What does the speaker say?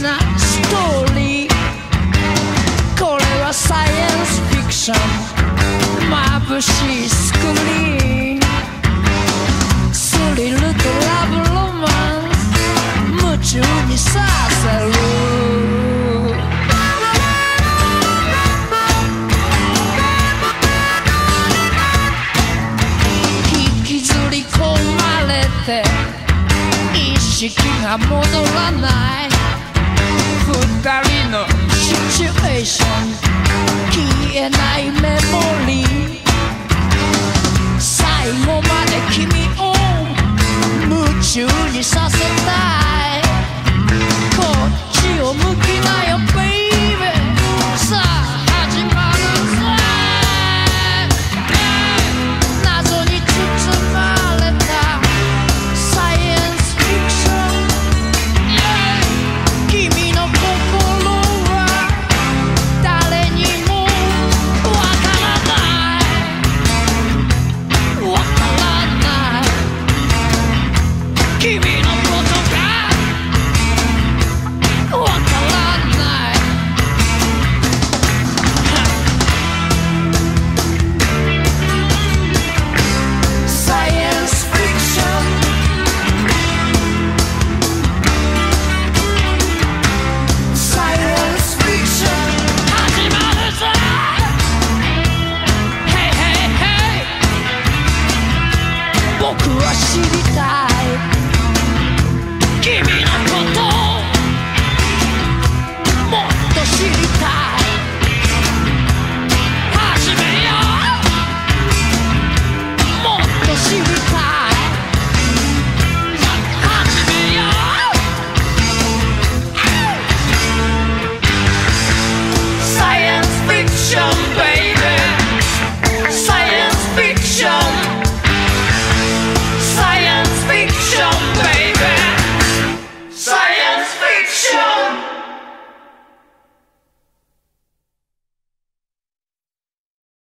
なストーリー。これはサイエンスフィクション。眩しいスクリーン。スリルとラブロマン。ス夢中にさせる。引きずり込まれて。意識が戻らない。二人のシチュエーション消えないメモリー。最後まで君を夢中にさせ